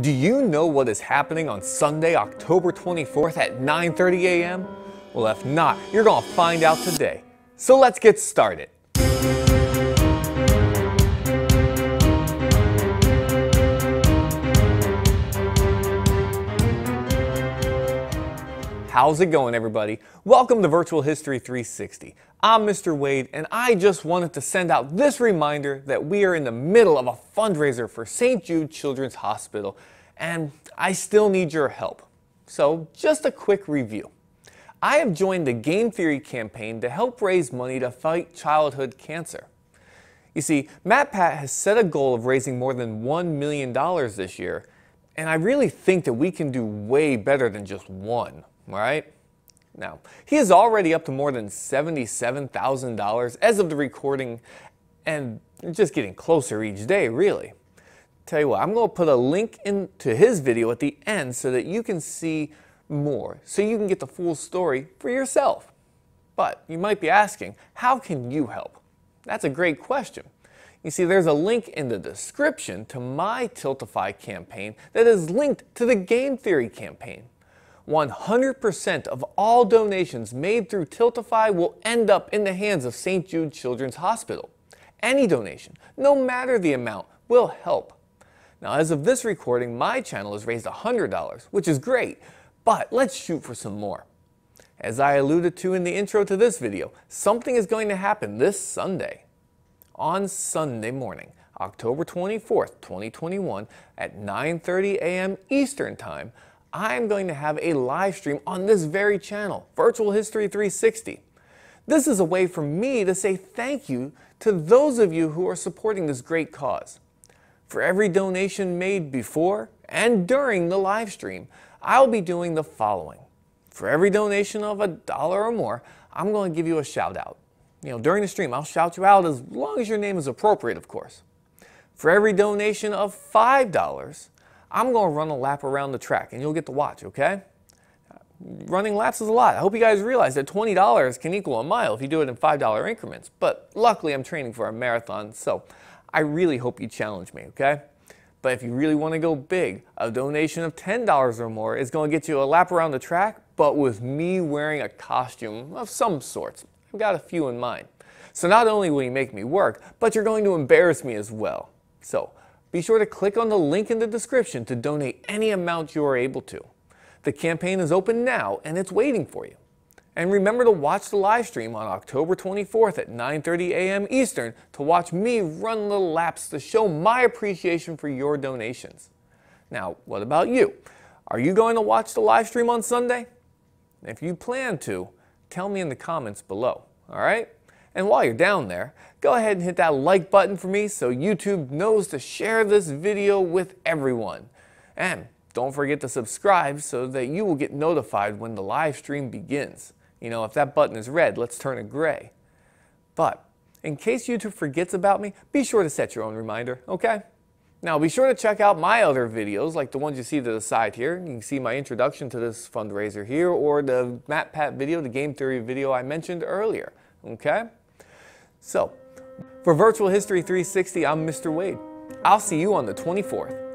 Do you know what is happening on Sunday, October 24th at 9:30 a.m.? Well, if not, you're to find out today. So let's get started. How's it going, everybody? Welcome to Virtual History 360. I'm Mr. Wade, and I just wanted to send out this reminder that we are in the middle of a fundraiser for St. Jude Children's Hospital, and I still need your help. So, just a quick review. I have joined the Game Theory campaign to help raise money to fight childhood cancer. You see, MatPat has set a goal of raising more than $1 million this year, and I really think that we can do way better than just one right? Now, he is already up to more than $77,000 as of the recording and just getting closer each day, really. Tell you what, I'm going to put a link into his video at the end so that you can see more, so you can get the full story for yourself. But you might be asking, how can you help? That's a great question. You see, there's a link in the description to my Tiltify campaign that is linked to the Game Theory campaign. 100% of all donations made through Tiltify will end up in the hands of St. Jude Children's Hospital. Any donation, no matter the amount, will help. Now, as of this recording, my channel has raised $100, which is great, but let's shoot for some more. As I alluded to in the intro to this video, something is going to happen this Sunday. On Sunday morning, October 24th, 2021, at 9.30 a.m. Eastern Time, I'm going to have a live stream on this very channel, Virtual History 360. This is a way for me to say thank you to those of you who are supporting this great cause. For every donation made before and during the live stream, I'll be doing the following. For every donation of a dollar or more, I'm going to give you a shout out. You know, during the stream, I'll shout you out as long as your name is appropriate, of course. For every donation of $5, I'm going to run a lap around the track and you'll get to watch, okay? Running laps is a lot. I hope you guys realize that $20 can equal a mile if you do it in $5 increments. But luckily, I'm training for a marathon, so I really hope you challenge me, okay? But if you really want to go big, a donation of $10 or more is going to get you a lap around the track, but with me wearing a costume of some sorts. I've got a few in mind. So not only will you make me work, but you're going to embarrass me as well. So be sure to click on the link in the description to donate any amount you are able to. The campaign is open now and it's waiting for you. And remember to watch the live stream on October 24th at 9.30 a.m. Eastern to watch me run little laps to show my appreciation for your donations. Now, what about you? Are you going to watch the live stream on Sunday? If you plan to, tell me in the comments below, all right? And while you're down there, go ahead and hit that like button for me so YouTube knows to share this video with everyone. And don't forget to subscribe so that you will get notified when the live stream begins. You know, if that button is red, let's turn it gray. But in case YouTube forgets about me, be sure to set your own reminder, okay? Now be sure to check out my other videos like the ones you see to the side here. You can see my introduction to this fundraiser here or the MatPat video, the game theory video I mentioned earlier, okay? So, for Virtual History 360, I'm Mr. Wade. I'll see you on the 24th.